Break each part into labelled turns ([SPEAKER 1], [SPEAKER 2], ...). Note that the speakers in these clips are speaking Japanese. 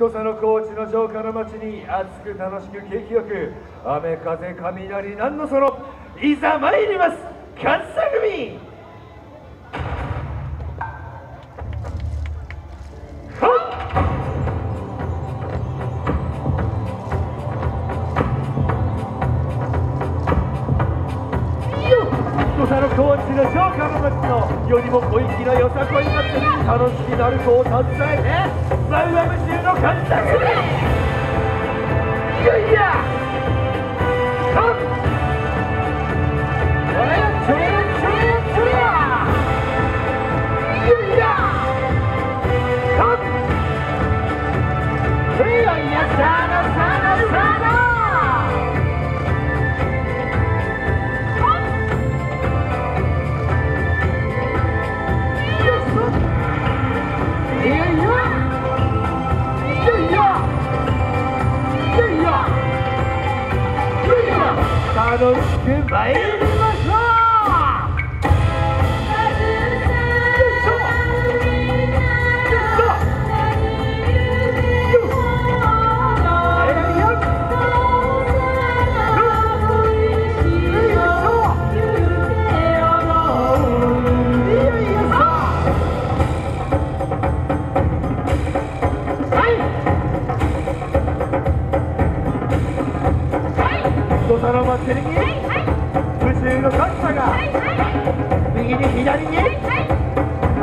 [SPEAKER 1] 土佐の高知の城下の町に熱く楽しく景気よく雨風雷何のそのいざ参ります。勝組土佐の高知の城下町の世にも小粋なよさこい祭りに楽しきなる子を携えてワウワムシの関西組いやいやはっおらやちょれやちょれやちょれやいやいやはっいや楽しく土佐の祭りに無数の感謝が。右に左に。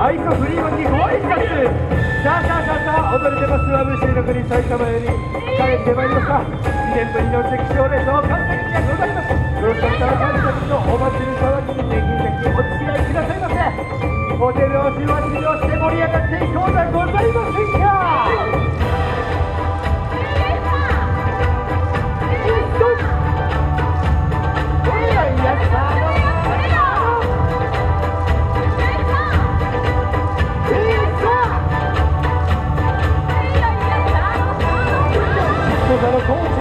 [SPEAKER 1] アイスフリーマンにご挨拶さあさあさあさあ踊れてますわ無数の国埼玉より。帰ってまいりました。2年ぶりの関所列島関西にはございます。よろしかったら関西のお祭り騒ぎにぜひぜひお付き合いくださいませ。ホテルをしわしをして盛り上がっていこうじゃございませんか。く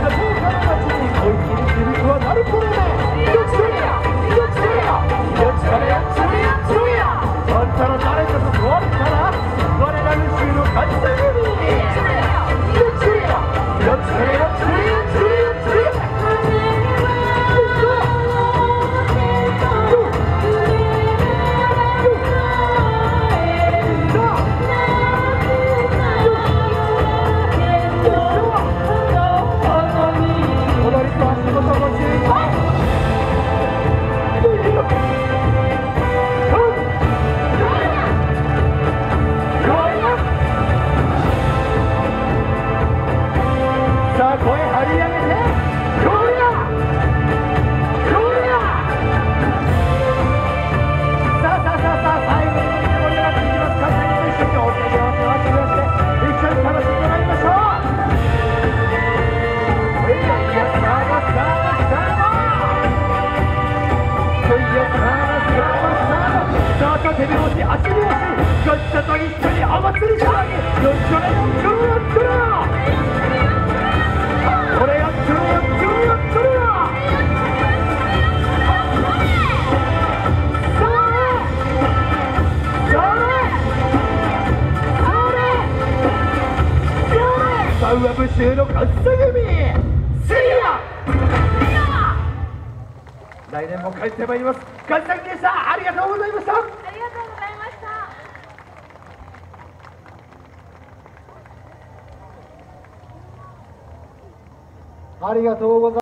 [SPEAKER 1] ガッチャと一緒にお祭り騒ぎよっしゃれよっしゃれよっしゃれの来年も帰ってまいります。勝田組でしたありがとうございました
[SPEAKER 2] ありがとうございました。
[SPEAKER 1] ありがとうございます。